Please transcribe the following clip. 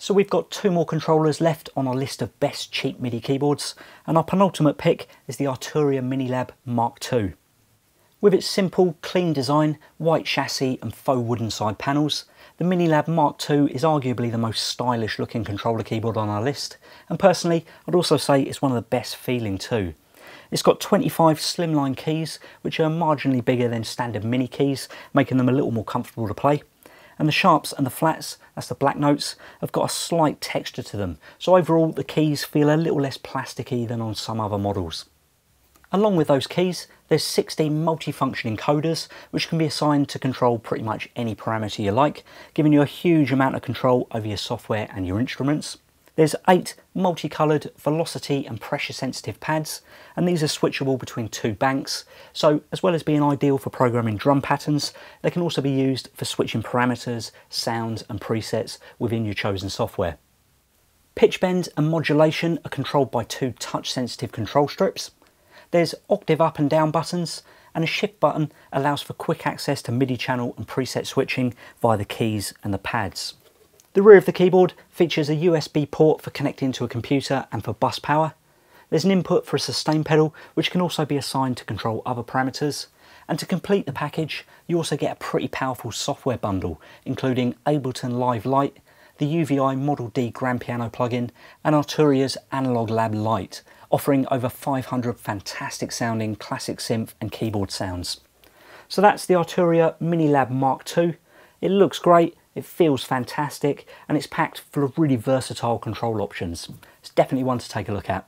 So we've got two more controllers left on our list of best cheap MIDI keyboards, and our penultimate pick is the Arturia Minilab Mark II. With its simple, clean design, white chassis and faux wooden side panels, the Minilab Mark II is arguably the most stylish looking controller keyboard on our list, and personally I'd also say it's one of the best feeling too. It's got 25 slimline keys, which are marginally bigger than standard mini keys, making them a little more comfortable to play and the sharps and the flats, that's the black notes, have got a slight texture to them. So overall the keys feel a little less plasticky than on some other models. Along with those keys, there's 16 multifunction encoders which can be assigned to control pretty much any parameter you like, giving you a huge amount of control over your software and your instruments. There's eight multicoloured velocity and pressure sensitive pads and these are switchable between two banks so as well as being ideal for programming drum patterns they can also be used for switching parameters, sounds and presets within your chosen software. Pitch bend and modulation are controlled by two touch sensitive control strips. There's octave up and down buttons and a shift button allows for quick access to MIDI channel and preset switching via the keys and the pads. The rear of the keyboard features a USB port for connecting to a computer and for bus power. There's an input for a sustain pedal which can also be assigned to control other parameters. And to complete the package you also get a pretty powerful software bundle including Ableton Live Lite, the UVI Model D Grand Piano plugin and Arturia's Analog Lab Lite offering over 500 fantastic sounding classic synth and keyboard sounds. So that's the Arturia Minilab Mark II. It looks great, it feels fantastic and it's packed full of really versatile control options. It's definitely one to take a look at.